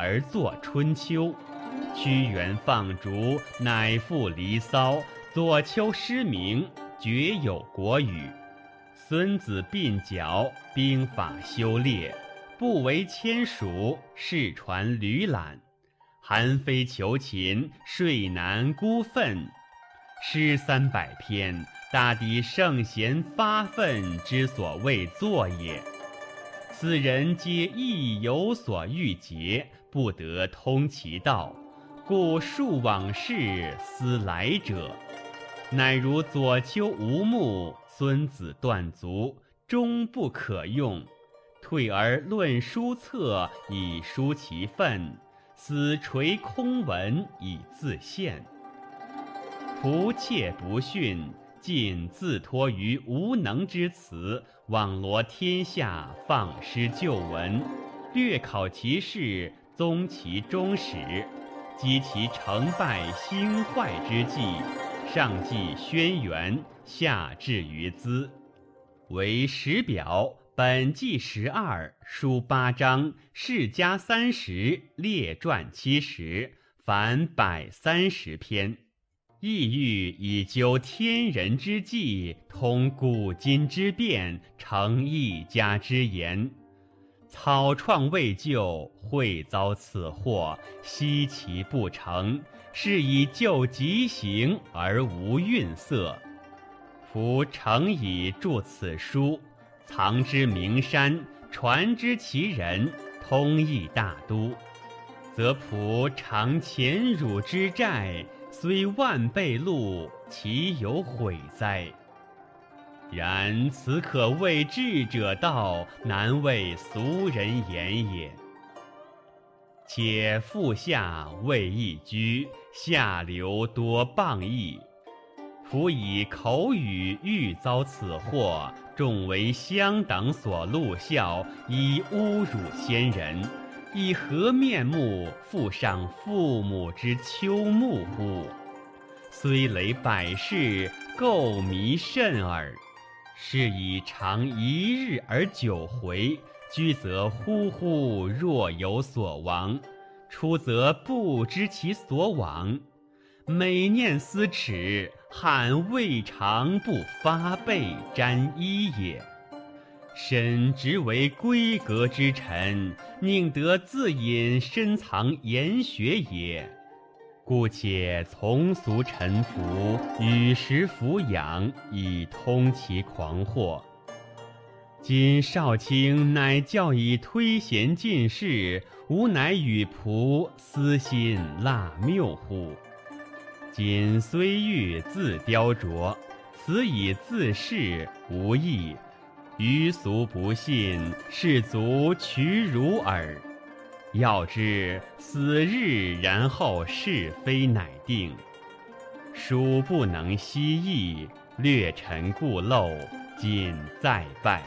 而作《春秋》，屈原放逐，乃赋《离骚》，左丘失明，厥有《国语》。孙子鬓角，兵法修列，不为迁蜀，世传吕览。韩非求秦，睡难孤愤。诗三百篇，大抵圣贤发愤之所谓作也。此人皆亦有所欲竭，不得通其道，故述往事，思来者。乃如左丘无目，孙子断足，终不可用。退而论书策，以书其愤；死垂空文，以自宪。仆妾不逊，尽自托于无能之辞，网罗天下，放失旧文，略考其事，宗其终始，积其成败兴坏之际。上记轩辕，下至于兹，为时表。本纪十二，书八章，世家三十，列传七十，凡百三十篇。意欲以究天人之际，通古今之变，成一家之言。草创未就，会遭此祸，惜其不成。是以就疾行而无愠色。夫诚以著此书，藏之名山，传之其人，通义大都，则仆偿前辱之债，虽万倍禄，其有悔哉？然此可谓智者道，难为俗人言也。且腹下未易居，下流多谤议。夫以口语欲遭此祸，众为乡党所戮笑，以侮辱先人，以何面目复上父母之丘木乎？虽累百世，垢弥甚耳。是以常一日而九回。居则忽忽若有所亡，出则不知其所往。每念思耻，罕未尝不发背沾衣也。身直为闺阁之臣，宁得自隐深藏研学也？故且从俗臣服，与时俯仰，以通其狂惑。今少卿乃教以推贤进士，吾乃与仆私心腊谬乎？今虽欲自雕琢，此以自恃无益。余俗不信，士卒取辱耳。要知死日，然后是非乃定。书不能息意，略陈故陋，谨再拜。